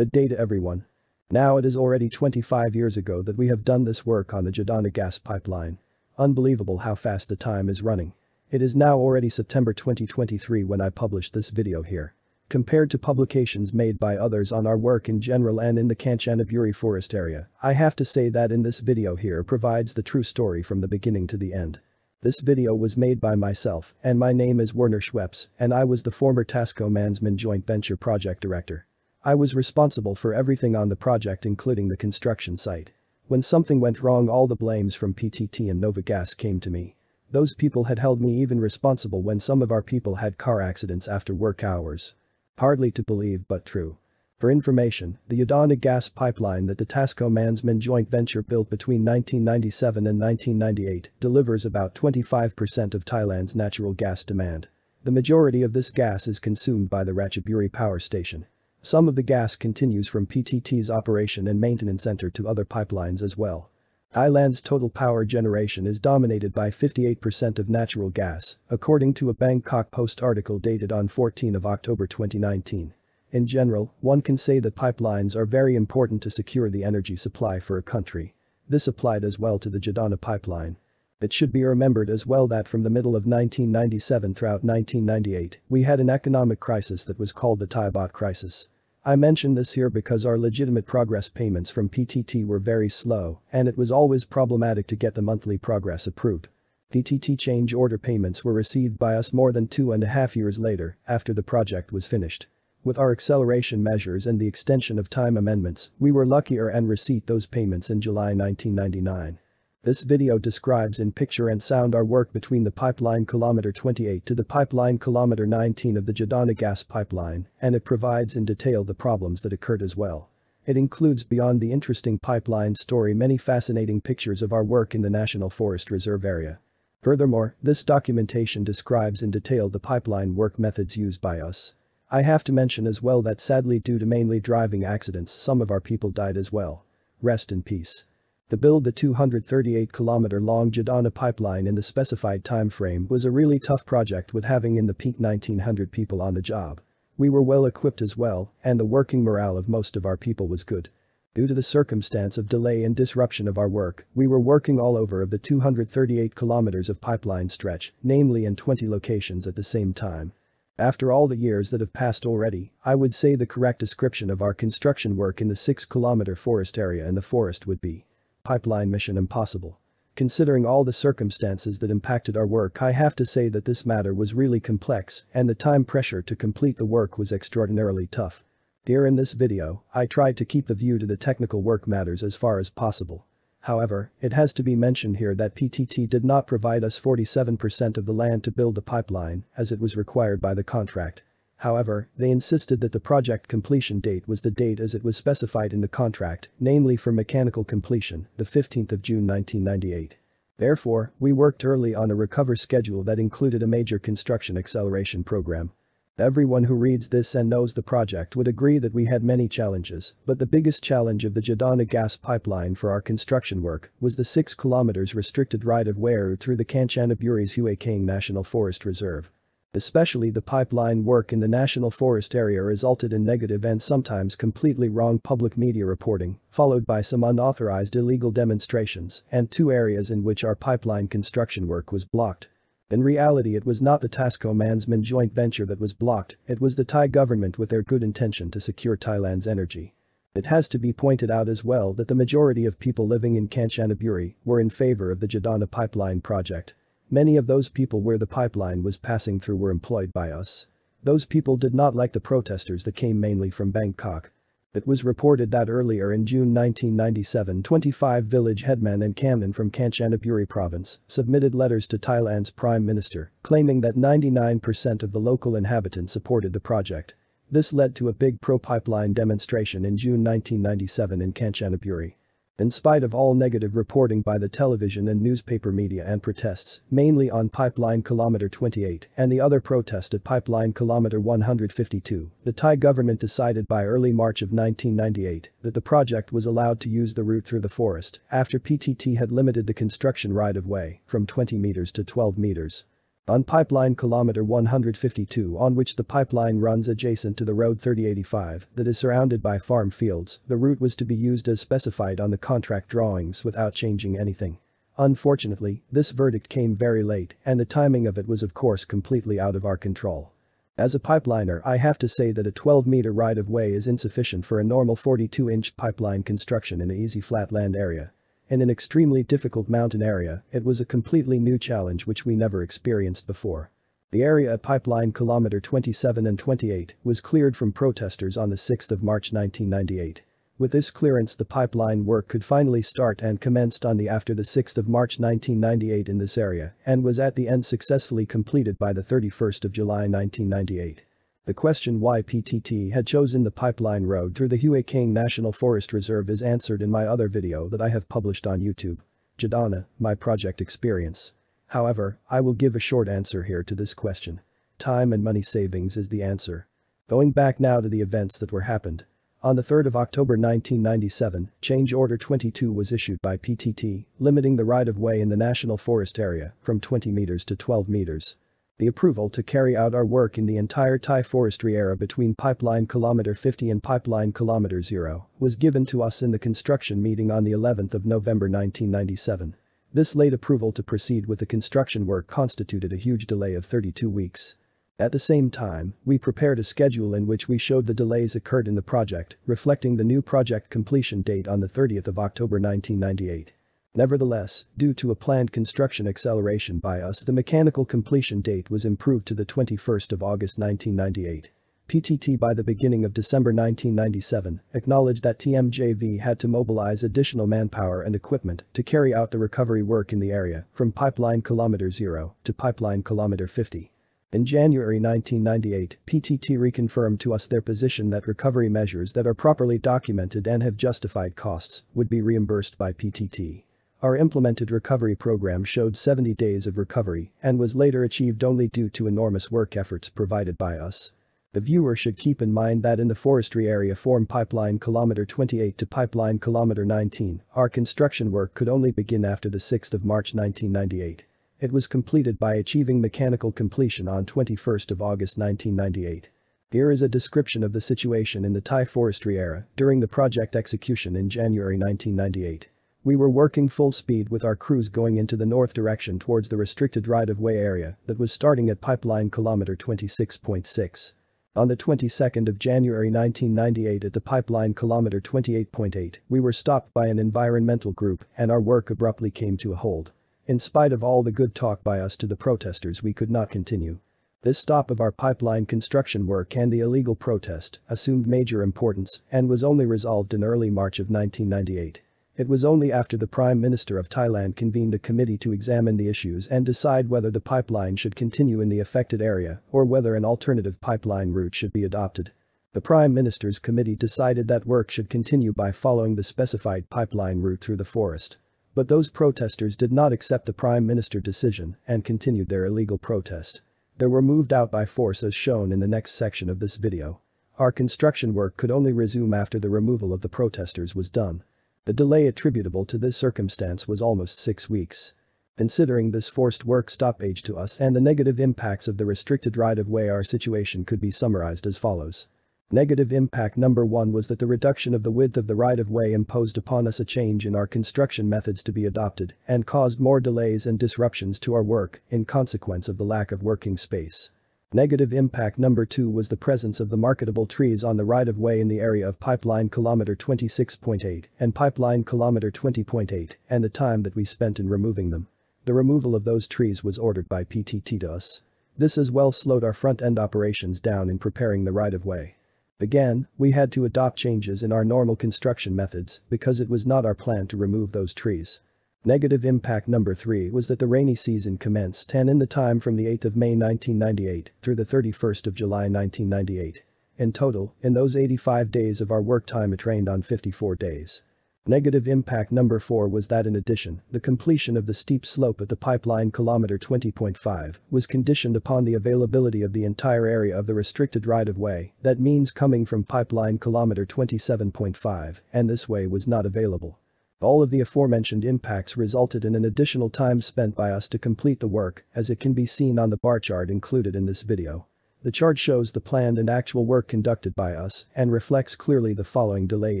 Good day to everyone. Now it is already 25 years ago that we have done this work on the Jadana gas pipeline. Unbelievable how fast the time is running. It is now already September 2023 when I published this video here. Compared to publications made by others on our work in general and in the Kanchanaburi forest area, I have to say that in this video here provides the true story from the beginning to the end. This video was made by myself and my name is Werner Schweps and I was the former Tasco Mannesmann joint venture project director. I was responsible for everything on the project including the construction site. When something went wrong all the blames from PTT and Novagas came to me. Those people had held me even responsible when some of our people had car accidents after work hours. Hardly to believe but true. For information, the Jadana gas pipeline that the Tasco Mannesmann joint venture built between 1997 and 1998 delivers about 25% of Thailand's natural gas demand. The majority of this gas is consumed by the Ratchaburi power station. Some of the gas continues from PTT's operation and maintenance center to other pipelines as well. Thailand's total power generation is dominated by 58% of natural gas, according to a Bangkok Post article dated on 14 October 2019. In general, one can say that pipelines are very important to secure the energy supply for a country. This applied as well to the Jadana pipeline. It should be remembered as well that from the middle of 1997 throughout 1998, we had an economic crisis that was called the Thai baht crisis. I mention this here because our legitimate progress payments from PTT were very slow and it was always problematic to get the monthly progress approved. PTT change order payments were received by us more than two and a half years later after the project was finished. With our acceleration measures and the extension of time amendments, we were luckier and received those payments in July 1999. This video describes in picture and sound our work between the pipeline kilometer 28 to the pipeline kilometer 19 of the Jadana gas pipeline and it provides in detail the problems that occurred as well. It includes beyond the interesting pipeline story many fascinating pictures of our work in the National Forest Reserve area. Furthermore, this documentation describes in detail the pipeline work methods used by us. I have to mention as well that sadly due to mainly driving accidents some of our people died as well. Rest in peace. To build the 238 kilometer long Jadana pipeline in the specified time frame was a really tough project with having in the peak 1900 people on the job. We were well equipped as well and the working morale of most of our people was good. Due to the circumstance of delay and disruption of our work, we were working all over of the 238 kilometers of pipeline stretch, namely in 20 locations at the same time. After all the years that have passed already, I would say the correct description of our construction work in the 6 kilometer forest area in the forest would be Pipeline mission impossible. Considering all the circumstances that impacted our work I have to say that this matter was really complex and the time pressure to complete the work was extraordinarily tough. Here in this video, I tried to keep the view to the technical work matters as far as possible. However, it has to be mentioned here that PTT did not provide us 47% of the land to build the pipeline as it was required by the contract. However, they insisted that the project completion date was the date as it was specified in the contract, namely for mechanical completion, the 15th of June 1998. Therefore, we worked early on a recover schedule that included a major construction acceleration program. Everyone who reads this and knows the project would agree that we had many challenges, but the biggest challenge of the Jadana gas pipeline for our construction work was the 6 kilometers restricted right-of-way through the Kanchanaburi's Huaykhane National Forest Reserve. Especially the pipeline work in the National Forest area resulted in negative and sometimes completely wrong public media reporting, followed by some unauthorized illegal demonstrations and two areas in which our pipeline construction work was blocked. In reality it was not the Tasco Mannesmann joint venture that was blocked, it was the Thai government with their good intention to secure Thailand's energy. It has to be pointed out as well that the majority of people living in Kanchanaburi were in favor of the Jadana pipeline project. Many of those people where the pipeline was passing through were employed by us. Those people did not like the protesters that came mainly from Bangkok. It was reported that earlier in June 1997 25 village headmen and Kamnan from Kanchanaburi province submitted letters to Thailand's prime minister claiming that 99% of the local inhabitants supported the project. This led to a big pro-pipeline demonstration in June 1997 in Kanchanaburi. In spite of all negative reporting by the television and newspaper media and protests, mainly on Pipeline Kilometer 28 and the other protest at Pipeline Kilometer 152, the Thai government decided by early March of 1998 that the project was allowed to use the route through the forest after PTT had limited the construction right-of-way from 20 meters to 12 meters. On pipeline kilometer 152 on which the pipeline runs adjacent to the road 3085 that is surrounded by farm fields, the route was to be used as specified on the contract drawings without changing anything. Unfortunately, this verdict came very late and the timing of it was of course completely out of our control. As a pipeliner I have to say that a 12-meter right-of-way is insufficient for a normal 42-inch pipeline construction in a easy flatland area. In an extremely difficult mountain area, it was a completely new challenge which we never experienced before. The area at pipeline kilometer 27 and 28 was cleared from protesters on the 6th of March 1998. With this clearance the pipeline work could finally start and commenced on the after the 6th of March 1998 in this area and was at the end successfully completed by the 31st of July 1998. The question why PTT had chosen the pipeline road through the Huaykhane National Forest Reserve is answered in my other video that I have published on YouTube. Jadana, my project experience. However, I will give a short answer here to this question. Time and money savings is the answer. Going back now to the events that were happened. On the 3rd of October 1997, Change Order 22 was issued by PTT, limiting the right-of-way in the National Forest area from 20 meters to 12 meters. The approval to carry out our work in the entire Thai forestry area between pipeline kilometer 50 and pipeline kilometer 0 was given to us in the construction meeting on the 11th of November 1997. This late approval to proceed with the construction work constituted a huge delay of 32 weeks. At the same time, we prepared a schedule in which we showed the delays occurred in the project, reflecting the new project completion date on the 30th of October 1998. Nevertheless, due to a planned construction acceleration by us the mechanical completion date was improved to the 21st of August 1998. PTT by the beginning of December 1997 acknowledged that TMJV had to mobilize additional manpower and equipment to carry out the recovery work in the area from pipeline kilometer 0 to pipeline kilometer 50. In January 1998, PTT reconfirmed to us their position that recovery measures that are properly documented and have justified costs would be reimbursed by PTT. Our implemented recovery program showed 70 days of recovery and was later achieved only due to enormous work efforts provided by us. The viewer should keep in mind that in the forestry area form pipeline kilometer 28 to pipeline kilometer 19, our construction work could only begin after the 6th of March 1998. It was completed by achieving mechanical completion on 21st of August 1998. Here is a description of the situation in the Thai forestry area during the project execution in January 1998. We were working full speed with our crews going into the north direction towards the restricted right-of-way area that was starting at pipeline kilometer 26.6. On the 22nd of January 1998 at the pipeline kilometer 28.8, we were stopped by an environmental group and our work abruptly came to a hold. In spite of all the good talk by us to the protesters we could not continue. This stop of our pipeline construction work and the illegal protest assumed major importance and was only resolved in early March of 1998. It was only after the Prime Minister of Thailand convened a committee to examine the issues and decide whether the pipeline should continue in the affected area or whether an alternative pipeline route should be adopted. The Prime Minister's committee decided that work should continue by following the specified pipeline route through the forest. But those protesters did not accept the Prime Minister decision and continued their illegal protest. They were moved out by force as shown in the next section of this video. Our construction work could only resume after the removal of the protesters was done. The delay attributable to this circumstance was almost six weeks. Considering this forced work stoppage to us and the negative impacts of the restricted right-of-way our situation could be summarized as follows. Negative impact number one was that the reduction of the width of the right-of-way imposed upon us a change in our construction methods to be adopted and caused more delays and disruptions to our work in consequence of the lack of working space. Negative impact number 2 was the presence of the marketable trees on the right-of-way in the area of pipeline kilometer 26.8 and pipeline kilometer 20.8 and the time that we spent in removing them. The removal of those trees was ordered by PTT to us. This as well slowed our front-end operations down in preparing the right-of-way. Again, we had to adopt changes in our normal construction methods because it was not our plan to remove those trees. Negative impact number 3 was that the rainy season commenced and in the time from the 8th of May 1998 through the 31st of July 1998. In total, in those 85 days of our work time it rained on 54 days. Negative impact number 4 was that in addition, the completion of the steep slope at the pipeline kilometer 20.5 was conditioned upon the availability of the entire area of the restricted right-of-way, that means coming from pipeline kilometer 27.5, and this way was not available. All of the aforementioned impacts resulted in an additional time spent by us to complete the work as it can be seen on the bar chart included in this video. The chart shows the planned and actual work conducted by us and reflects clearly the following delay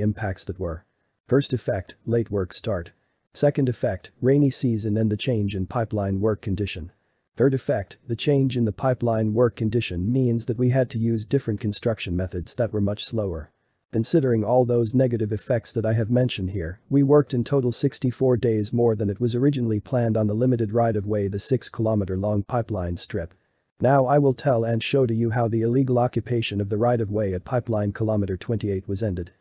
impacts that were. First effect, late work start. Second effect, rainy season and the change in pipeline work condition. Third effect, the change in the pipeline work condition means that we had to use different construction methods that were much slower. Considering all those negative effects that I have mentioned here, we worked in total 64 days more than it was originally planned on the limited right-of-way the 6-kilometer-long pipeline strip. Now I will tell and show to you how the illegal occupation of the right-of-way at pipeline kilometer 28 was ended.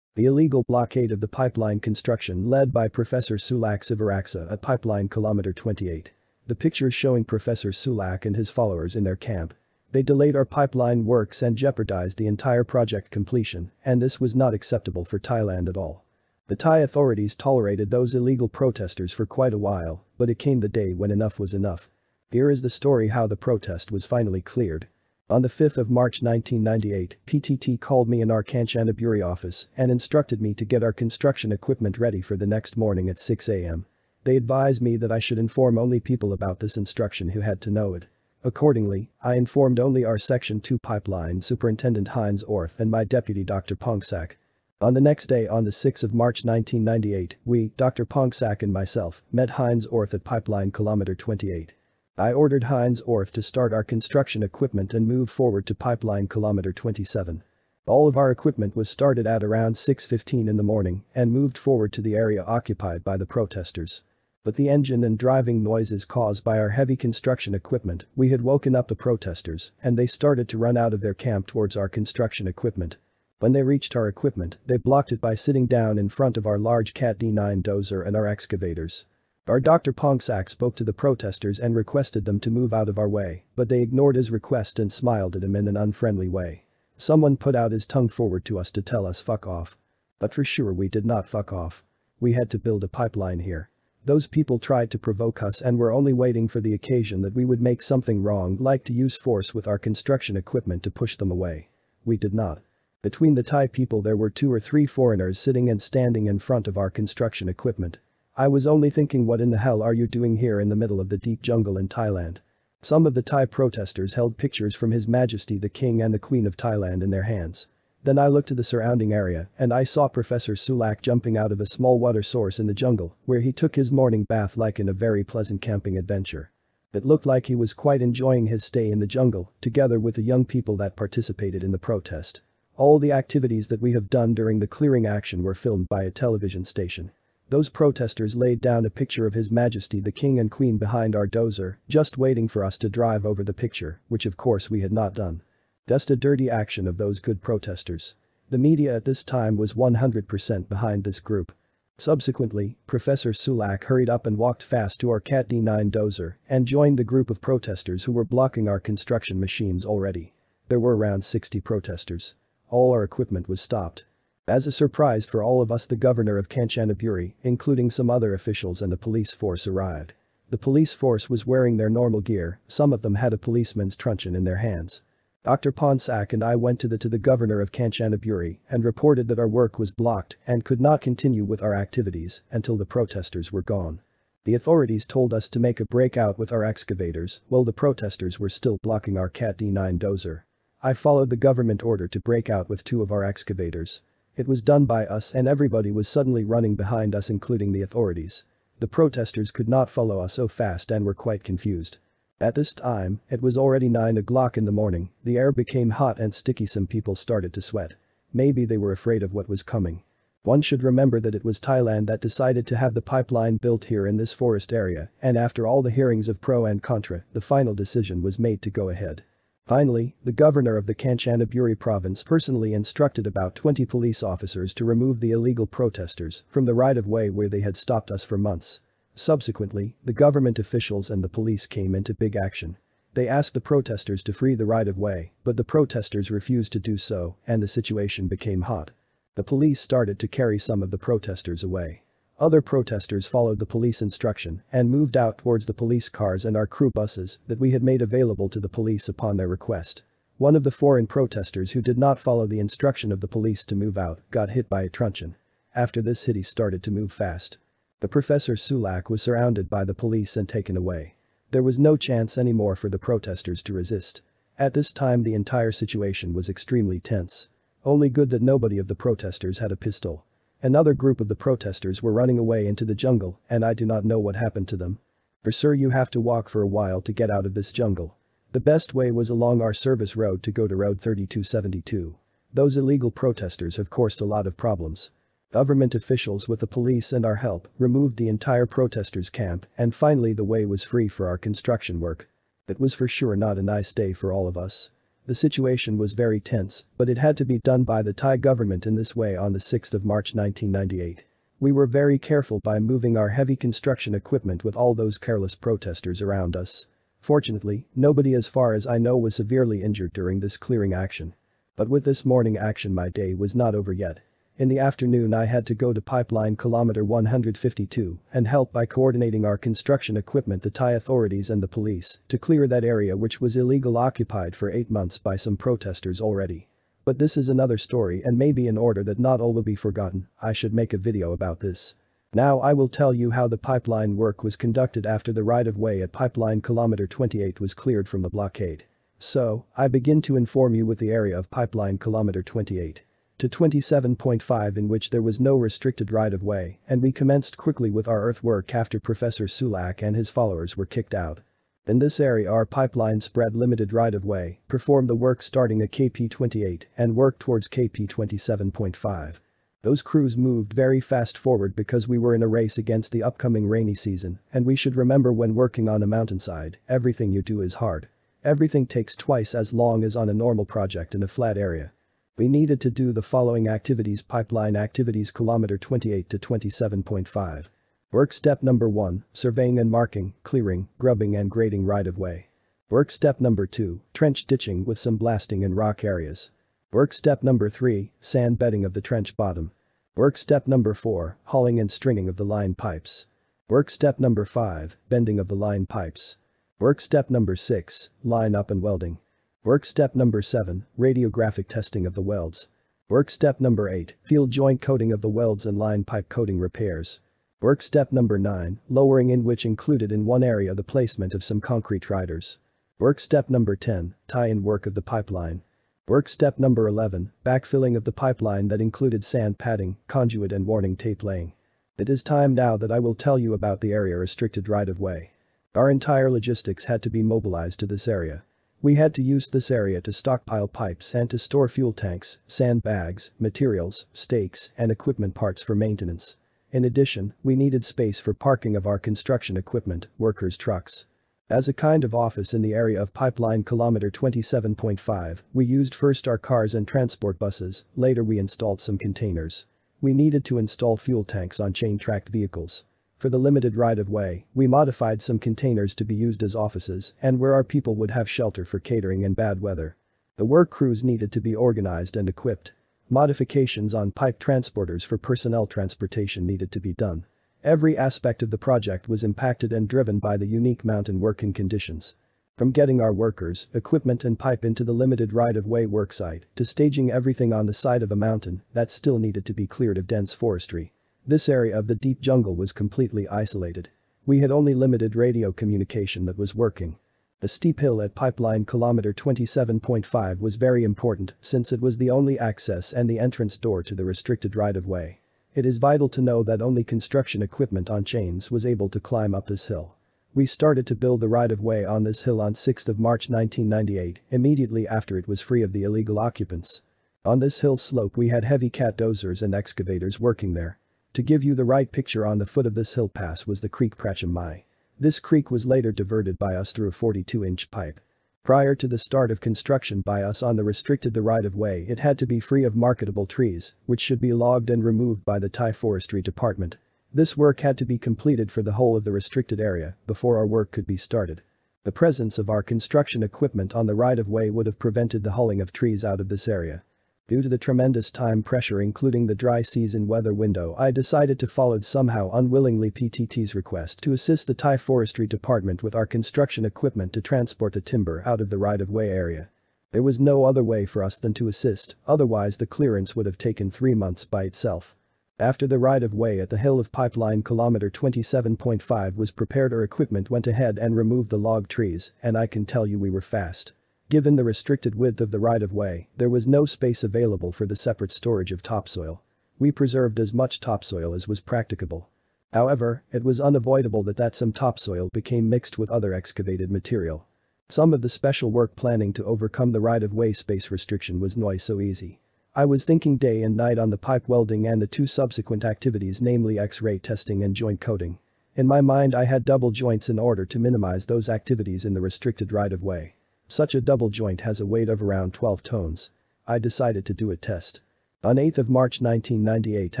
The illegal blockade of the pipeline construction led by Professor Sulak Sivaraksa at pipeline kilometer 28. The pictures showing Professor Sulak and his followers in their camp they delayed our pipeline works and jeopardized the entire project completion, and this was not acceptable for Thailand at all. The Thai authorities tolerated those illegal protesters for quite a while, but it came the day when enough was enough. Here is the story how the protest was finally cleared. On the 5th of March 1998, PTT called me in our Kanchanaburi office and instructed me to get our construction equipment ready for the next morning at 6 am. They advised me that I should inform only people about this instruction who had to know it. Accordingly, I informed only our Section 2 pipeline superintendent Heinz Orth and my deputy Dr. Pongsak. On the next day on the 6th of March 1998, we, Dr. Pongsak and myself, met Heinz Orth at pipeline kilometer 28. I ordered Heinz Orth to start our construction equipment and move forward to pipeline kilometer 27. All of our equipment was started at around 6.15 in the morning and moved forward to the area occupied by the protesters but the engine and driving noises caused by our heavy construction equipment, we had woken up the protesters and they started to run out of their camp towards our construction equipment. When they reached our equipment, they blocked it by sitting down in front of our large Cat D9 dozer and our excavators. Our Dr. Pongsak spoke to the protesters and requested them to move out of our way, but they ignored his request and smiled at him in an unfriendly way. Someone put out his tongue forward to us to tell us fuck off. But for sure we did not fuck off. We had to build a pipeline here. Those people tried to provoke us and were only waiting for the occasion that we would make something wrong like to use force with our construction equipment to push them away. We did not. Between the Thai people there were two or three foreigners sitting and standing in front of our construction equipment. I was only thinking what in the hell are you doing here in the middle of the deep jungle in Thailand? Some of the Thai protesters held pictures from His Majesty the King and the Queen of Thailand in their hands. Then I looked to the surrounding area and I saw Professor Sulak jumping out of a small water source in the jungle where he took his morning bath like in a very pleasant camping adventure. It looked like he was quite enjoying his stay in the jungle together with the young people that participated in the protest. All the activities that we have done during the clearing action were filmed by a television station. Those protesters laid down a picture of His Majesty the King and Queen behind our dozer, just waiting for us to drive over the picture, which of course we had not done. Just a dirty action of those good protesters. The media at this time was 100% behind this group. Subsequently, Professor Sulak hurried up and walked fast to our Cat D9 dozer and joined the group of protesters who were blocking our construction machines already. There were around 60 protesters. All our equipment was stopped. As a surprise for all of us the governor of Kanchanaburi, including some other officials and the police force arrived. The police force was wearing their normal gear, some of them had a policeman's truncheon in their hands. Dr. Pongsak and I went to the to the governor of Kanchanaburi and reported that our work was blocked and could not continue with our activities until the protesters were gone. The authorities told us to make a breakout with our excavators while the protesters were still blocking our Cat D9 dozer. I followed the government order to break out with two of our excavators. It was done by us and everybody was suddenly running behind us including the authorities. The protesters could not follow us so fast and were quite confused. At this time, it was already 9 o'clock in the morning, the air became hot and sticky some people started to sweat. Maybe they were afraid of what was coming. One should remember that it was Thailand that decided to have the pipeline built here in this forest area and after all the hearings of pro and contra, the final decision was made to go ahead. Finally, the governor of the Kanchanaburi province personally instructed about 20 police officers to remove the illegal protesters from the right-of-way where they had stopped us for months. Subsequently, the government officials and the police came into big action. They asked the protesters to free the right-of-way, but the protesters refused to do so and the situation became hot. The police started to carry some of the protesters away. Other protesters followed the police instruction and moved out towards the police cars and our crew buses that we had made available to the police upon their request. One of the foreign protesters who did not follow the instruction of the police to move out got hit by a truncheon. After this hit he started to move fast. The Professor Sulak was surrounded by the police and taken away. There was no chance anymore for the protesters to resist. At this time the entire situation was extremely tense. Only good that nobody of the protesters had a pistol. Another group of the protesters were running away into the jungle and I do not know what happened to them. For sure you have to walk for a while to get out of this jungle. The best way was along our service road to go to Road 3272. Those illegal protesters have caused a lot of problems. Government officials with the police and our help removed the entire protesters camp and finally the way was free for our construction work. It was for sure not a nice day for all of us. The situation was very tense, but it had to be done by the Thai government in this way on the 6th of March 1998. We were very careful by moving our heavy construction equipment with all those careless protesters around us. Fortunately, nobody as far as I know was severely injured during this clearing action. But with this morning action my day was not over yet. In the afternoon I had to go to pipeline kilometer 152 and help by coordinating our construction equipment the Thai authorities and the police to clear that area which was illegal occupied for 8 months by some protesters already. But this is another story and maybe in order that not all will be forgotten, I should make a video about this. Now I will tell you how the pipeline work was conducted after the right-of-way at pipeline kilometer 28 was cleared from the blockade. So, I begin to inform you with the area of pipeline kilometer 28 to 27.5 in which there was no restricted right-of-way and we commenced quickly with our earthwork after Professor Sulak and his followers were kicked out. In this area our pipeline spread limited right-of-way, performed the work starting at KP28 and worked towards KP27.5. Those crews moved very fast forward because we were in a race against the upcoming rainy season and we should remember when working on a mountainside, everything you do is hard. Everything takes twice as long as on a normal project in a flat area. We needed to do the following activities pipeline activities kilometer 28 to 27.5. Work step number 1, surveying and marking, clearing, grubbing and grading right of way. Work step number 2, trench ditching with some blasting in rock areas. Work step number 3, sand bedding of the trench bottom. Work step number 4, hauling and stringing of the line pipes. Work step number 5, bending of the line pipes. Work step number 6, line up and welding. Work step number 7, radiographic testing of the welds. Work step number 8, field joint coating of the welds and line pipe coating repairs. Work step number 9, lowering in which included in one area the placement of some concrete riders. Work step number 10, tie-in work of the pipeline. Work step number 11, backfilling of the pipeline that included sand padding, conduit and warning tape laying. It is time now that I will tell you about the area restricted right-of-way. Our entire logistics had to be mobilized to this area. We had to use this area to stockpile pipes and to store fuel tanks, sandbags, materials, stakes, and equipment parts for maintenance. In addition, we needed space for parking of our construction equipment, workers' trucks. As a kind of office in the area of pipeline kilometer 27.5, we used first our cars and transport buses, later we installed some containers. We needed to install fuel tanks on chain-tracked vehicles. For the limited right-of-way, we modified some containers to be used as offices and where our people would have shelter for catering and bad weather. The work crews needed to be organized and equipped. Modifications on pipe transporters for personnel transportation needed to be done. Every aspect of the project was impacted and driven by the unique mountain working conditions. From getting our workers, equipment and pipe into the limited right-of-way worksite to staging everything on the side of a mountain that still needed to be cleared of dense forestry. This area of the deep jungle was completely isolated. We had only limited radio communication that was working. The steep hill at pipeline kilometer 27.5 was very important since it was the only access and the entrance door to the restricted right-of-way. It is vital to know that only construction equipment on chains was able to climb up this hill. We started to build the right-of-way on this hill on 6 March 1998, immediately after it was free of the illegal occupants. On this hill slope we had heavy cat dozers and excavators working there. To give you the right picture on the foot of this hill pass was the creek Prachamai. This creek was later diverted by us through a 42-inch pipe. Prior to the start of construction by us on the restricted the right-of-way it had to be free of marketable trees, which should be logged and removed by the Thai Forestry Department. This work had to be completed for the whole of the restricted area before our work could be started. The presence of our construction equipment on the right-of-way would have prevented the hauling of trees out of this area. Due to the tremendous time pressure including the dry season weather window I decided to follow somehow unwillingly PTT's request to assist the Thai Forestry Department with our construction equipment to transport the timber out of the right-of-way area. There was no other way for us than to assist, otherwise the clearance would have taken three months by itself. After the right-of-way at the hill of pipeline kilometer 27.5 was prepared our equipment went ahead and removed the log trees and I can tell you we were fast. Given the restricted width of the right-of-way, there was no space available for the separate storage of topsoil. We preserved as much topsoil as was practicable. However, it was unavoidable that that some topsoil became mixed with other excavated material. Some of the special work planning to overcome the right-of-way space restriction was not so easy. I was thinking day and night on the pipe welding and the two subsequent activities namely X-ray testing and joint coating. In my mind I had double joints in order to minimize those activities in the restricted right-of-way. Such a double joint has a weight of around 12 tons. I decided to do a test. On 8th of March 1998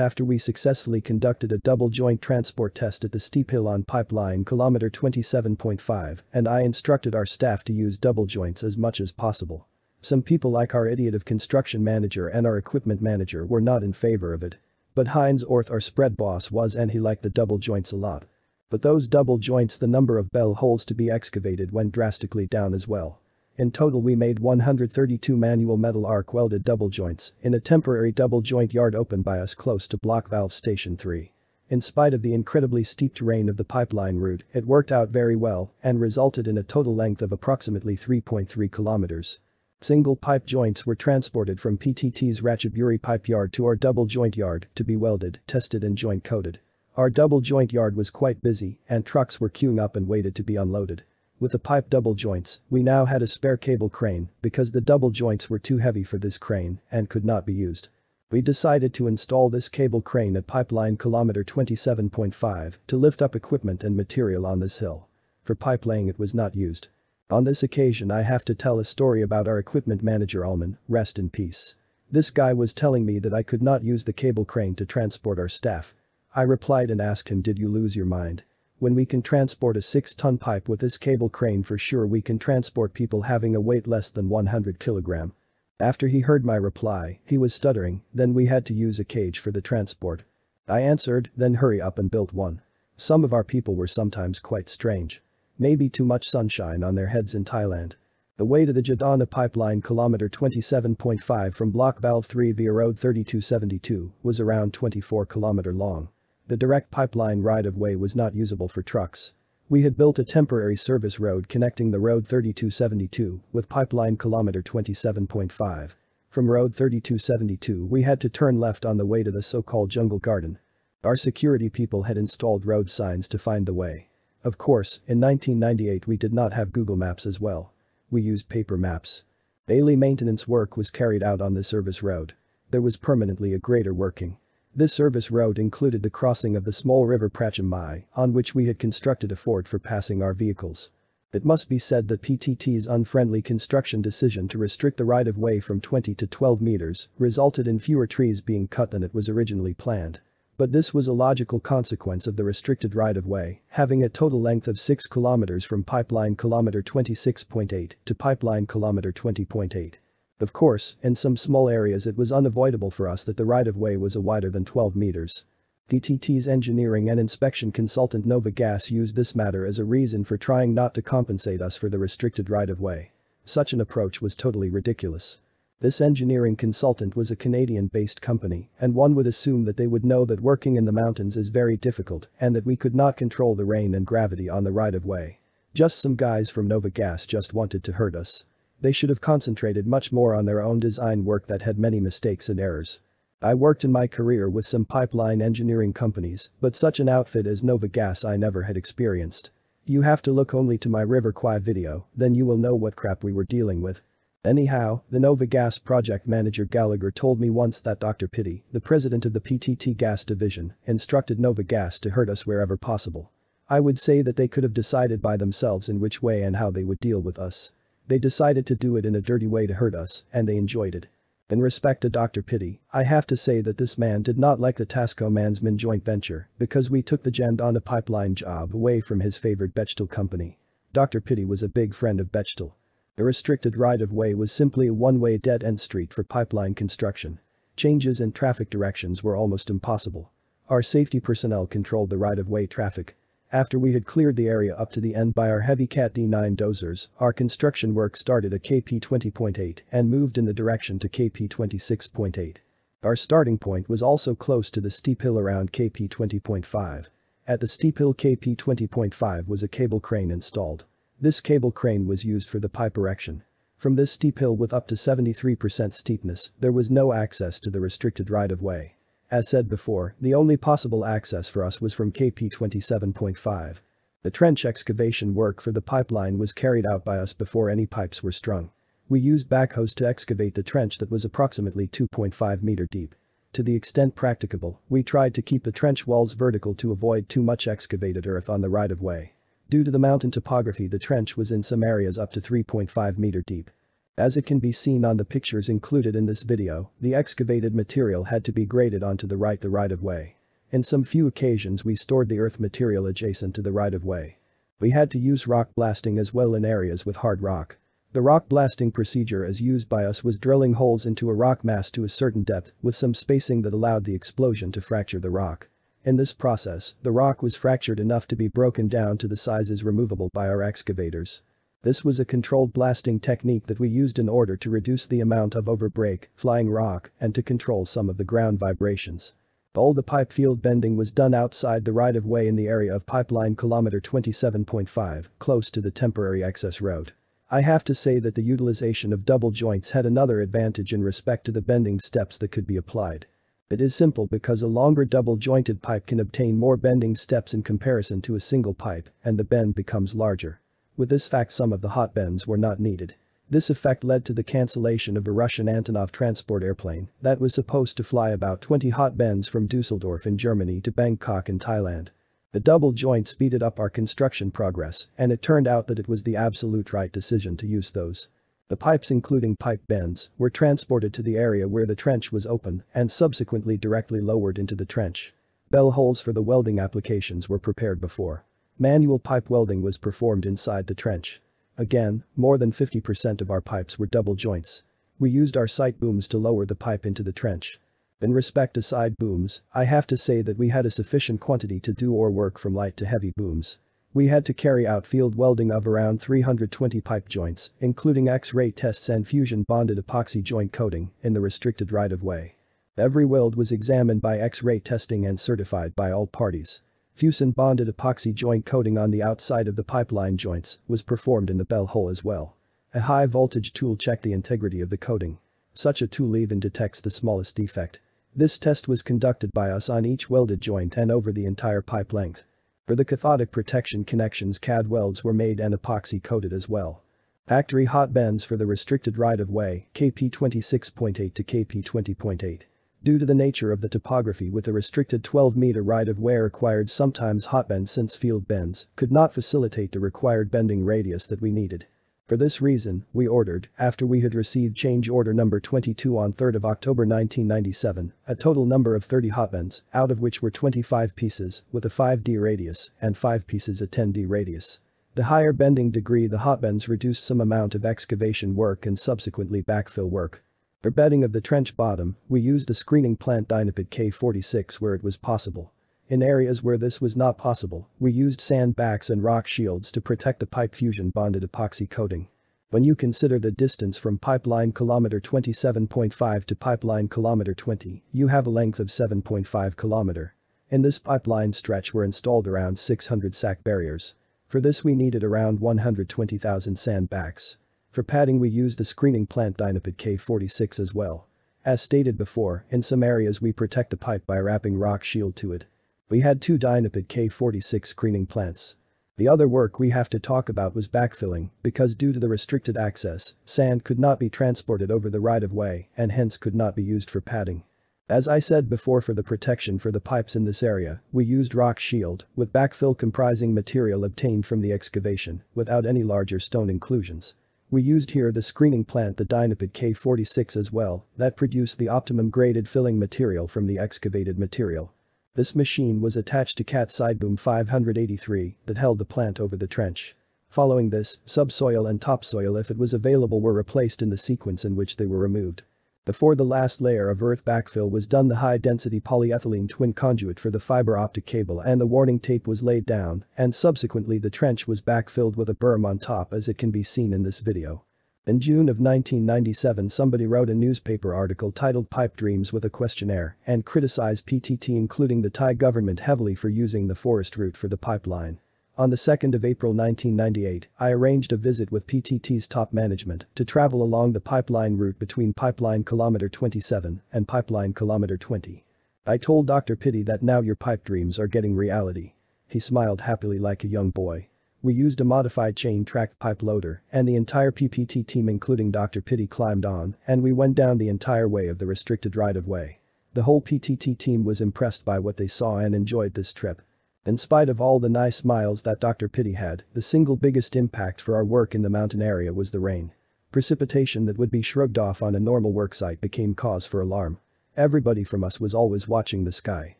after we successfully conducted a double joint transport test at the steep hill on pipeline kilometer 27.5 and I instructed our staff to use double joints as much as possible. Some people like our idiot of construction manager and our equipment manager were not in favor of it. But Heinz Orth our spread boss was and he liked the double joints a lot. But those double joints the number of bell holes to be excavated went drastically down as well. In total we made 132 manual metal arc welded double joints in a temporary double joint yard opened by us close to block valve station 3. In spite of the incredibly steep terrain of the pipeline route, it worked out very well and resulted in a total length of approximately 3.3 kilometers. Single pipe joints were transported from PTT's Ratchaburi pipe yard to our double joint yard to be welded, tested and joint coated. Our double joint yard was quite busy and trucks were queuing up and waited to be unloaded. With the pipe double joints, we now had a spare cable crane because the double joints were too heavy for this crane and could not be used. We decided to install this cable crane at pipeline kilometer 27.5 to lift up equipment and material on this hill. For pipe laying it was not used. On this occasion I have to tell a story about our equipment manager Alman, rest in peace. This guy was telling me that I could not use the cable crane to transport our staff. I replied and asked him did you lose your mind? When we can transport a 6-ton pipe with this cable crane for sure we can transport people having a weight less than 100 kilogram. After he heard my reply, he was stuttering, then we had to use a cage for the transport. I answered, then hurry up and built one. Some of our people were sometimes quite strange. Maybe too much sunshine on their heads in Thailand. The way to the Jadana pipeline kilometer 27.5 from block valve 3 via road 3272 was around 24 km long. The direct pipeline right-of-way was not usable for trucks. We had built a temporary service road connecting the road 3272 with pipeline kilometer 27.5. From road 3272 we had to turn left on the way to the so-called jungle garden. Our security people had installed road signs to find the way. Of course, in 1998 we did not have Google Maps as well. We used paper maps. Daily maintenance work was carried out on the service road. There was permanently a grader working. This service road included the crossing of the small river Prachimai, on which we had constructed a ford for passing our vehicles. It must be said that PTT's unfriendly construction decision to restrict the right-of-way from 20 to 12 meters resulted in fewer trees being cut than it was originally planned. But this was a logical consequence of the restricted right-of-way, having a total length of 6 kilometers from pipeline kilometer 26.8 to pipeline kilometer 20.8. Of course, in some small areas it was unavoidable for us that the right-of-way was a wider than 12 meters. PTT's engineering and inspection consultant Nova Gas used this matter as a reason for trying not to compensate us for the restricted right-of-way. Such an approach was totally ridiculous. This engineering consultant was a Canadian-based company and one would assume that they would know that working in the mountains is very difficult and that we could not control the rain and gravity on the right-of-way. Just some guys from Nova Gas just wanted to hurt us. They should have concentrated much more on their own design work that had many mistakes and errors. I worked in my career with some pipeline engineering companies, but such an outfit as Nova Gas I never had experienced. You have to look only to my River Kwai video, then you will know what crap we were dealing with. Anyhow, the Nova Gas project manager Gallagher told me once that Dr. Pitty, the president of the PTT gas division, instructed Nova Gas to hurt us wherever possible. I would say that they could have decided by themselves in which way and how they would deal with us. They decided to do it in a dirty way to hurt us, and they enjoyed it. In respect to Dr. Pitty, I have to say that this man did not like the Tasco Mannesmann joint venture because we took the Jadana pipeline job away from his favorite Bechtel company. Dr. Pitty was a big friend of Bechtel. The restricted right-of-way was simply a one-way dead-end street for pipeline construction. Changes in traffic directions were almost impossible. Our safety personnel controlled the right-of-way traffic. After we had cleared the area up to the end by our heavy Cat D9 dozers, our construction work started at KP 20.8 and moved in the direction to KP 26.8. Our starting point was also close to the steep hill around KP 20.5. At the steep hill KP 20.5 was a cable crane installed. This cable crane was used for the pipe erection. From this steep hill with up to 73% steepness, there was no access to the restricted right-of-way. As said before, the only possible access for us was from KP 27.5. The trench excavation work for the pipeline was carried out by us before any pipes were strung. We used backhoes to excavate the trench that was approximately 2.5 meter deep. To the extent practicable, we tried to keep the trench walls vertical to avoid too much excavated earth on the right-of-way. Due to the mountain topography the trench was in some areas up to 3.5 meter deep. As it can be seen on the pictures included in this video, the excavated material had to be graded onto the right the right-of-way. In some few occasions we stored the earth material adjacent to the right-of-way. We had to use rock blasting as well in areas with hard rock. The rock blasting procedure as used by us was drilling holes into a rock mass to a certain depth with some spacing that allowed the explosion to fracture the rock. In this process, the rock was fractured enough to be broken down to the sizes removable by our excavators. This was a controlled blasting technique that we used in order to reduce the amount of overbreak, flying rock, and to control some of the ground vibrations. All the pipe field bending was done outside the right-of-way in the area of pipeline kilometer 27.5, close to the temporary access road. I have to say that the utilization of double joints had another advantage in respect to the bending steps that could be applied. It is simple because a longer double-jointed pipe can obtain more bending steps in comparison to a single pipe, and the bend becomes larger. With this fact some of the hot bends were not needed. This effect led to the cancellation of a Russian Antonov transport airplane that was supposed to fly about 20 hot bends from Dusseldorf in Germany to Bangkok in Thailand. The double joint speeded up our construction progress, and it turned out that it was the absolute right decision to use those. The pipes including pipe bends were transported to the area where the trench was open and subsequently directly lowered into the trench. Bell holes for the welding applications were prepared before. Manual pipe welding was performed inside the trench. Again, more than 50% of our pipes were double joints. We used our side booms to lower the pipe into the trench. In respect to side booms, I have to say that we had a sufficient quantity to do our work from light to heavy booms. We had to carry out field welding of around 320 pipe joints, including X-ray tests and fusion bonded epoxy joint coating, in the restricted right-of-way. Every weld was examined by X-ray testing and certified by all parties. Fusion bonded epoxy joint coating on the outside of the pipeline joints was performed in the bell hole as well. A high voltage tool checked the integrity of the coating. Such a tool even detects the smallest defect. This test was conducted by us on each welded joint and over the entire pipe length. For the cathodic protection connections CAD welds were made and epoxy coated as well. Factory hot bends for the restricted right-of-way, KP 26.8 to KP 20.8. Due to the nature of the topography with a restricted 12-meter right-of-way required sometimes hot bends since field bends could not facilitate the required bending radius that we needed. For this reason, we ordered, after we had received change order number 22 on 3 October 1997, a total number of 30 hotbends, out of which were 25 pieces, with a 5D radius, and 5 pieces a 10D radius. The higher bending degree the hotbends reduced some amount of excavation work and subsequently backfill work. For bedding of the trench bottom, we used the screening plant Dynapid K46 where it was possible. In areas where this was not possible, we used sandbags and rock shields to protect the pipe fusion bonded epoxy coating. When you consider the distance from pipeline kilometer 27.5 to pipeline kilometer 20, you have a length of 7.5 kilometer. In this pipeline stretch were installed around 600 sack barriers. For this we needed around 120,000 sandbags. For padding we use the screening plant Dynapid K46 as well. As stated before, in some areas we protect the pipe by wrapping rock shield to it. We had two Dynapid K46 screening plants. The other work we have to talk about was backfilling, because due to the restricted access, sand could not be transported over the right-of-way and hence could not be used for padding. As I said before for the protection for the pipes in this area, we used rock shield, with backfill comprising material obtained from the excavation, without any larger stone inclusions. We used here the screening plant the Dynapid K46 as well, that produced the optimum graded filling material from the excavated material. This machine was attached to CAT Sideboom 583 that held the plant over the trench. Following this, subsoil and topsoil if it was available were replaced in the sequence in which they were removed. Before the last layer of earth backfill was done the high-density polyethylene twin conduit for the fiber optic cable and the warning tape was laid down and subsequently the trench was backfilled with a berm on top as it can be seen in this video. In June of 1997 somebody wrote a newspaper article titled Pipe Dreams with a questionnaire and criticized PTT including the Thai government heavily for using the forest route for the pipeline. On the 2nd of April 1998, I arranged a visit with PTT's top management to travel along the pipeline route between Pipeline Kilometer 27 and Pipeline Kilometer 20. I told Dr. Pitty that now your pipe dreams are getting reality. He smiled happily like a young boy. We used a modified chain-tracked pipe loader, and the entire PTT team including Dr. Pitty climbed on, and we went down the entire way of the restricted right-of-way. The whole PTT team was impressed by what they saw and enjoyed this trip. In spite of all the nice smiles that Dr. Pitty had, the single biggest impact for our work in the mountain area was the rain. Precipitation that would be shrugged off on a normal worksite became cause for alarm. Everybody from us was always watching the sky.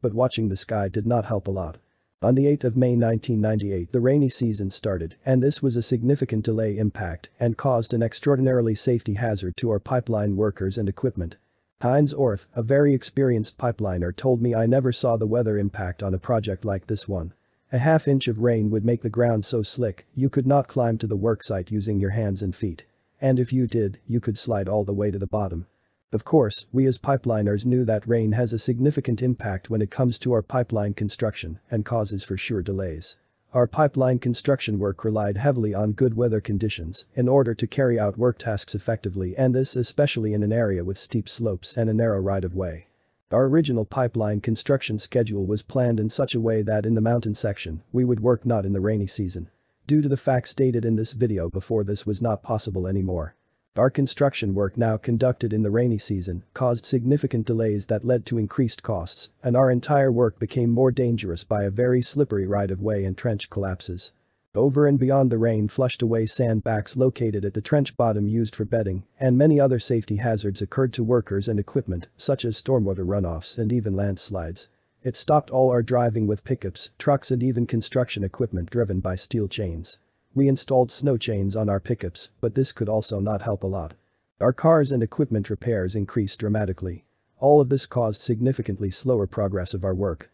But watching the sky did not help a lot. On the 8th of May 1998 the rainy season started and this was a significant delay impact and caused an extraordinarily safety hazard to our pipeline workers and equipment. Heinz Orth, a very experienced pipeliner told me I never saw the weather impact on a project like this one. A half inch of rain would make the ground so slick you could not climb to the worksite using your hands and feet. And if you did, you could slide all the way to the bottom. Of course, we as pipeliners knew that rain has a significant impact when it comes to our pipeline construction and causes for sure delays. Our pipeline construction work relied heavily on good weather conditions in order to carry out work tasks effectively and this especially in an area with steep slopes and a narrow right-of-way. Our original pipeline construction schedule was planned in such a way that in the mountain section, we would work not in the rainy season. Due to the facts stated in this video before this was not possible anymore. Our construction work now conducted in the rainy season caused significant delays that led to increased costs, and our entire work became more dangerous by a very slippery right-of-way and trench collapses. Over and beyond the rain flushed away sandbags located at the trench bottom used for bedding, and many other safety hazards occurred to workers and equipment, such as stormwater runoffs and even landslides. It stopped all our driving with pickups, trucks and even construction equipment driven by steel chains. We installed snow chains on our pickups, but this could also not help a lot. Our cars and equipment repairs increased dramatically. All of this caused significantly slower progress of our work.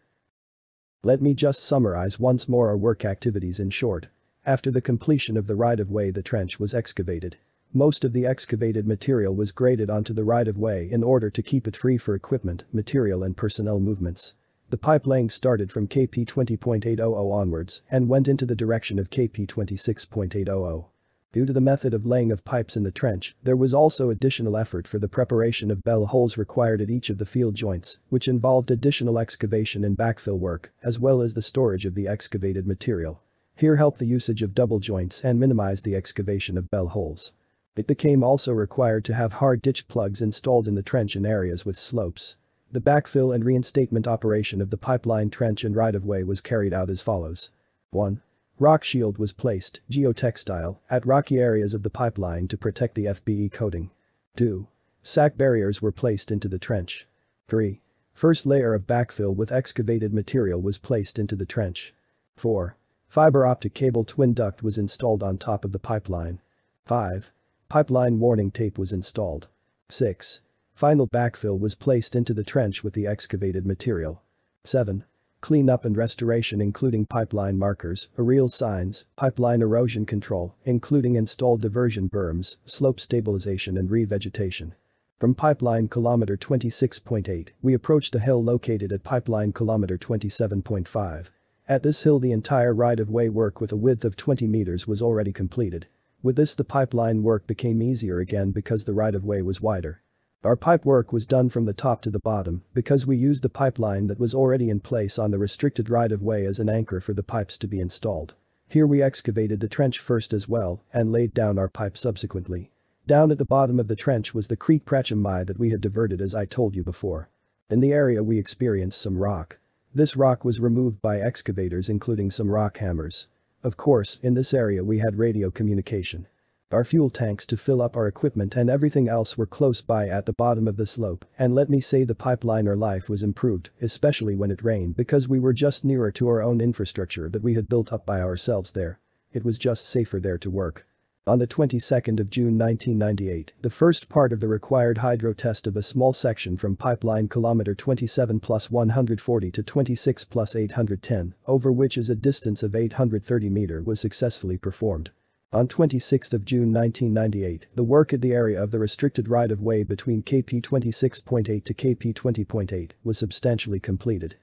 Let me just summarize once more our work activities in short. After the completion of the right-of-way the trench was excavated. Most of the excavated material was graded onto the right-of-way in order to keep it free for equipment, material and personnel movements. The pipe laying started from KP 20.800 onwards and went into the direction of KP 26.800. Due to the method of laying of pipes in the trench, there was also additional effort for the preparation of bell holes required at each of the field joints, which involved additional excavation and backfill work, as well as the storage of the excavated material. Here helped the usage of double joints and minimized the excavation of bell holes. It became also required to have hard ditch plugs installed in the trench in areas with slopes. The backfill and reinstatement operation of the pipeline trench and right-of-way was carried out as follows. 1. Rock shield was placed, geotextile, at rocky areas of the pipeline to protect the FBE coating. 2. Sack barriers were placed into the trench. 3. First layer of backfill with excavated material was placed into the trench. 4. Fiber optic cable twin duct was installed on top of the pipeline. 5. Pipeline warning tape was installed. 6. Final backfill was placed into the trench with the excavated material. 7. Cleanup and restoration including pipeline markers, aerial signs, pipeline erosion control, including installed diversion berms, slope stabilization and revegetation. From pipeline kilometer 26.8, we approached a hill located at pipeline kilometer 27.5. At this hill the entire right-of-way work with a width of 20 meters was already completed. With this the pipeline work became easier again because the right-of-way was wider. Our pipe work was done from the top to the bottom because we used the pipeline that was already in place on the restricted right-of-way as an anchor for the pipes to be installed. Here we excavated the trench first as well and laid down our pipe subsequently. Down at the bottom of the trench was the Creek Prachimai that we had diverted as I told you before. In the area we experienced some rock. This rock was removed by excavators including some rock hammers. Of course, in this area we had radio communication. Our fuel tanks to fill up our equipment and everything else were close by at the bottom of the slope and let me say the pipeliner life was improved, especially when it rained because we were just nearer to our own infrastructure that we had built up by ourselves there. It was just safer there to work. On the 22nd of June 1998, the first part of the required hydro test of a small section from pipeline kilometer 27 plus 140 to 26 plus 810, over which is a distance of 830 meter was successfully performed. On 26 June 1998, the work at the area of the restricted right-of-way between KP 26.8 to KP 20.8 was substantially completed.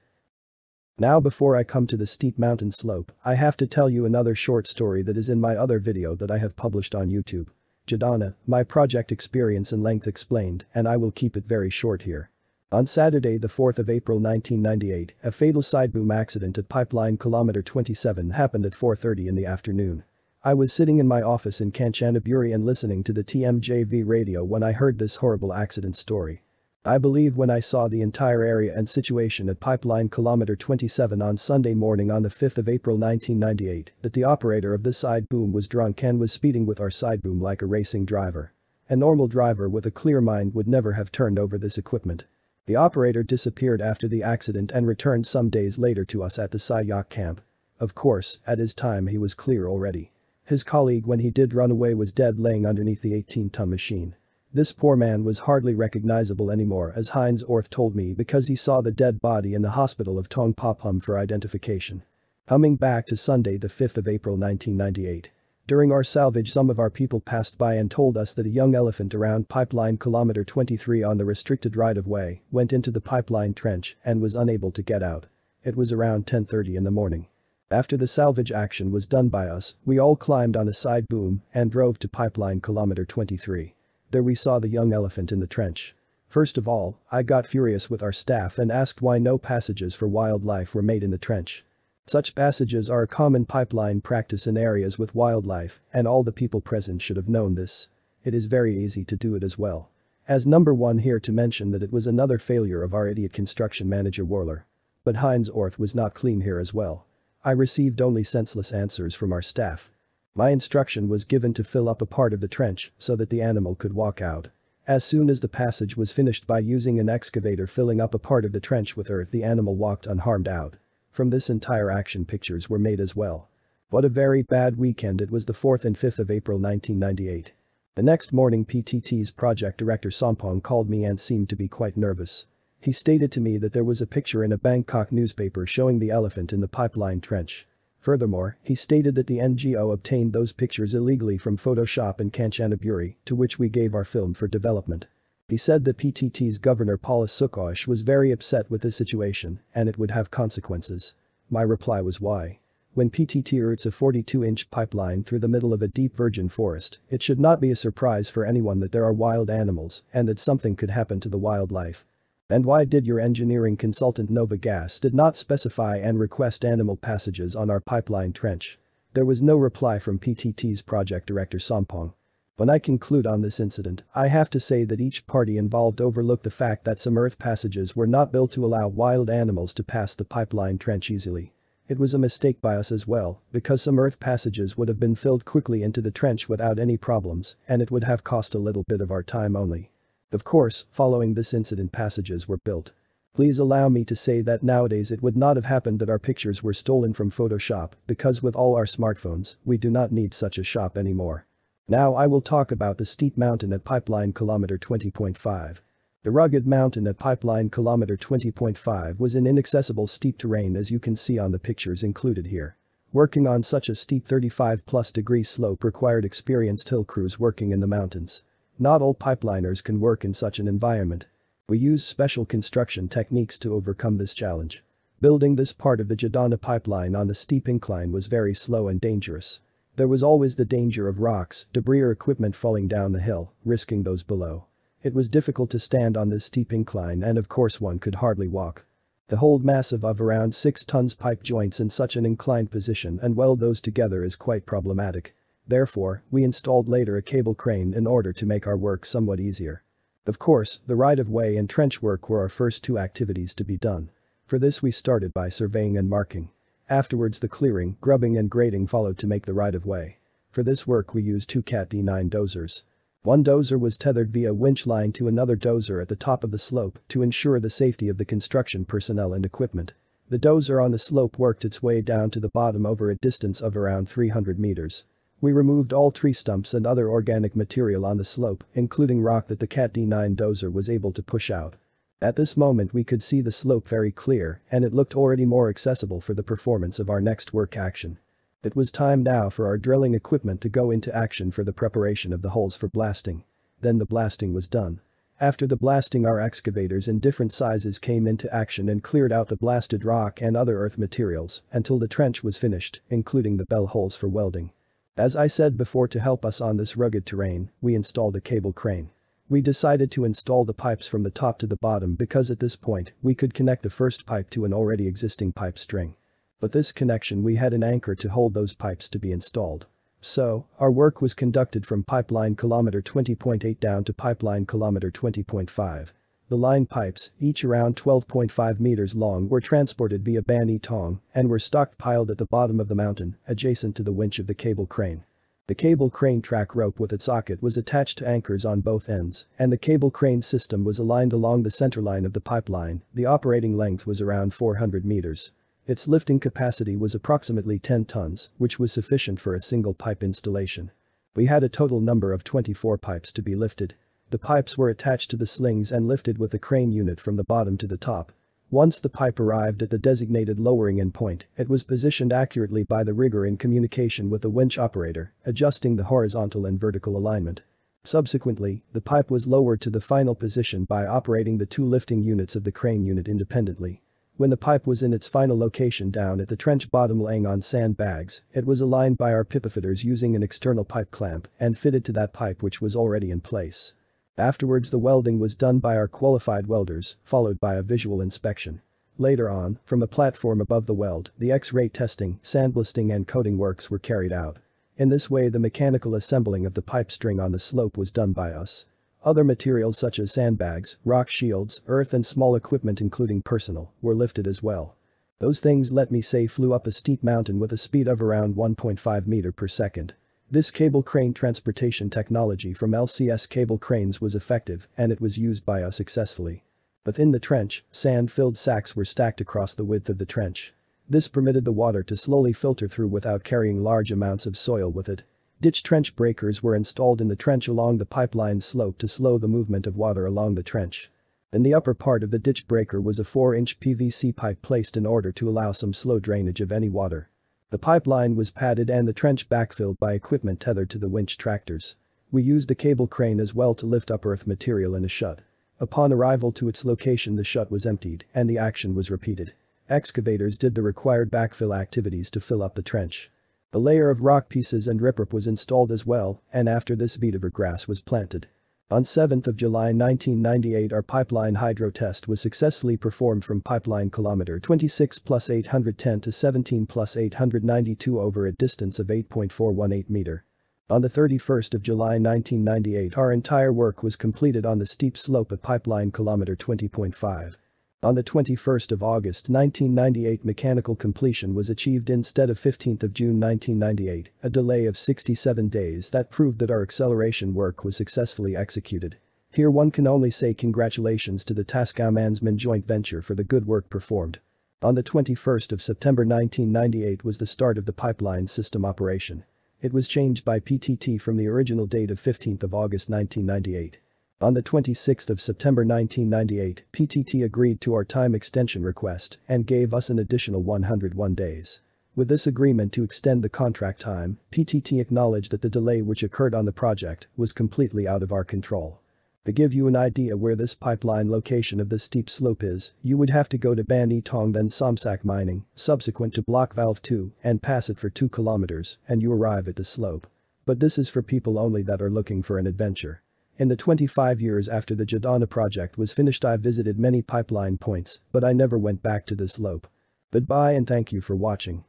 Now before I come to the steep mountain slope, I have to tell you another short story that is in my other video that I have published on YouTube. Jadana, my project experience and length explained, and I will keep it very short here. On Saturday the 4th of April 1998, a fatal side boom accident at pipeline kilometer 27 happened at 4.30 in the afternoon. I was sitting in my office in Kanchanaburi and listening to the TMJV radio when I heard this horrible accident story. I believe when I saw the entire area and situation at pipeline kilometer 27 on Sunday morning on the 5th of April 1998 that the operator of this side boom was drunk and was speeding with our side boom like a racing driver. A normal driver with a clear mind would never have turned over this equipment. The operator disappeared after the accident and returned some days later to us at the Sayak camp. Of course, at his time he was clear already. His colleague when he did run away was dead laying underneath the 18-ton machine. This poor man was hardly recognizable anymore as Heinz Orth told me because he saw the dead body in the hospital of Thong Pha Phum for identification. Coming back to Sunday the 5th of April 1998. During our salvage some of our people passed by and told us that a young elephant around pipeline kilometer 23 on the restricted right-of-way went into the pipeline trench and was unable to get out. It was around 10.30 in the morning. After the salvage action was done by us, we all climbed on a side boom and drove to pipeline kilometer 23. There we saw the young elephant in the trench. First of all, I got furious with our staff and asked why no passages for wildlife were made in the trench. Such passages are a common pipeline practice in areas with wildlife and all the people present should have known this. It is very easy to do it as well. As number one here to mention that it was another failure of our idiot construction manager Warler. But Heinz Orth was not clean here as well. I received only senseless answers from our staff. My instruction was given to fill up a part of the trench so that the animal could walk out. As soon as the passage was finished by using an excavator filling up a part of the trench with earth the animal walked unharmed out. From this entire action pictures were made as well. What a very bad weekend it was the 4th and 5th of April 1998. The next morning PTT's project director Sompong called me and seemed to be quite nervous. He stated to me that there was a picture in a Bangkok newspaper showing the elephant in the pipeline trench. Furthermore, he stated that the NGO obtained those pictures illegally from Photoshop in Kanchanaburi, to which we gave our film for development. He said that PTT's governor Paulus Sukosh was very upset with the situation and it would have consequences. My reply was why. When PTT routes a 42-inch pipeline through the middle of a deep virgin forest, it should not be a surprise for anyone that there are wild animals and that something could happen to the wildlife. And why did your engineering consultant Nova Gas did not specify and request animal passages on our pipeline trench? There was no reply from PTT's project director Sompong. When I conclude on this incident, I have to say that each party involved overlooked the fact that some earth passages were not built to allow wild animals to pass the pipeline trench easily. It was a mistake by us as well, because some earth passages would have been filled quickly into the trench without any problems, and it would have cost a little bit of our time only. Of course, following this incident passages were built. Please allow me to say that nowadays it would not have happened that our pictures were stolen from Photoshop because with all our smartphones, we do not need such a shop anymore. Now I will talk about the steep mountain at pipeline kilometer 20.5. The rugged mountain at pipeline kilometer 20.5 was an inaccessible steep terrain as you can see on the pictures included here. Working on such a steep 35 plus degree slope required experienced hill crews working in the mountains. Not all pipeliners can work in such an environment. We use special construction techniques to overcome this challenge. Building this part of the Jadana pipeline on the steep incline was very slow and dangerous. There was always the danger of rocks, debris or equipment falling down the hill, risking those below. It was difficult to stand on this steep incline and of course one could hardly walk. To hold massive of around 6 tons pipe joints in such an inclined position and weld those together is quite problematic. Therefore, we installed later a cable crane in order to make our work somewhat easier. Of course, the right-of-way and trench work were our first two activities to be done. For this we started by surveying and marking. Afterwards the clearing, grubbing and grading followed to make the right-of-way. For this work we used two CAT D9 dozers. One dozer was tethered via winch line to another dozer at the top of the slope to ensure the safety of the construction personnel and equipment. The dozer on the slope worked its way down to the bottom over a distance of around 300 meters. We removed all tree stumps and other organic material on the slope, including rock that the CAT D9 dozer was able to push out. At this moment we could see the slope very clear and it looked already more accessible for the performance of our next work action. It was time now for our drilling equipment to go into action for the preparation of the holes for blasting. Then the blasting was done. After the blasting our excavators in different sizes came into action and cleared out the blasted rock and other earth materials until the trench was finished, including the bell holes for welding. As I said before to help us on this rugged terrain, we installed a cable crane. We decided to install the pipes from the top to the bottom because at this point, we could connect the first pipe to an already existing pipe string. But this connection we had an anchor to hold those pipes to be installed. So, our work was conducted from pipeline kilometer 20.8 down to pipeline kilometer 20.5. The line pipes, each around 12.5 meters long were transported via Bani Tong and were stockpiled at the bottom of the mountain, adjacent to the winch of the cable crane. The cable crane track rope with its socket was attached to anchors on both ends, and the cable crane system was aligned along the centerline of the pipeline, the operating length was around 400 meters. Its lifting capacity was approximately 10 tons, which was sufficient for a single pipe installation. We had a total number of 24 pipes to be lifted. The pipes were attached to the slings and lifted with the crane unit from the bottom to the top. Once the pipe arrived at the designated lowering end point, it was positioned accurately by the rigger in communication with the winch operator, adjusting the horizontal and vertical alignment. Subsequently, the pipe was lowered to the final position by operating the two lifting units of the crane unit independently. When the pipe was in its final location down at the trench bottom laying on sandbags, it was aligned by our pipefitters using an external pipe clamp and fitted to that pipe which was already in place. Afterwards the welding was done by our qualified welders, followed by a visual inspection. Later on, from a platform above the weld, the X-ray testing, sandblasting and coating works were carried out. In this way the mechanical assembling of the pipe string on the slope was done by us. Other materials such as sandbags, rock shields, earth and small equipment including personal, were lifted as well. Those things let me say flew up a steep mountain with a speed of around 1.5 meter per second. This cable crane transportation technology from LCS cable cranes was effective and it was used by us successfully. Within the trench, sand-filled sacks were stacked across the width of the trench. This permitted the water to slowly filter through without carrying large amounts of soil with it. Ditch trench breakers were installed in the trench along the pipeline slope to slow the movement of water along the trench. In the upper part of the ditch breaker was a 4-inch PVC pipe placed in order to allow some slow drainage of any water. The pipeline was padded and the trench backfilled by equipment tethered to the winch tractors. We used the cable crane as well to lift up earth material in a shut. Upon arrival to its location the shut was emptied and the action was repeated. Excavators did the required backfill activities to fill up the trench. A layer of rock pieces and riprap was installed as well, and after this vetiver grass was planted. On 7 July 1998 our pipeline hydro test was successfully performed from pipeline kilometer 26 plus 810 to 17 plus 892 over a distance of 8.418 meter. On the 31st of July 1998 our entire work was completed on the steep slope at pipeline kilometer 20.5. On the 21st of August 1998 mechanical completion was achieved instead of 15th of June 1998, a delay of 67 days that proved that our acceleration work was successfully executed. Here one can only say congratulations to the Tasco Mannesmann joint venture for the good work performed. On the 21st of September 1998 was the start of the pipeline system operation. It was changed by PTT from the original date of 15th of August 1998. On the 26th of September 1998, PTT agreed to our time extension request and gave us an additional 101 days. With this agreement to extend the contract time, PTT acknowledged that the delay which occurred on the project was completely out of our control. To give you an idea where this pipeline location of this steep slope is, you would have to go to Bani Tong then Somsak mining, subsequent to block valve 2 and pass it for 2 kilometers and you arrive at the slope. But this is for people only that are looking for an adventure. In the 25 years after the Jadana project was finished I visited many pipeline points, but I never went back to this slope. Goodbye and thank you for watching.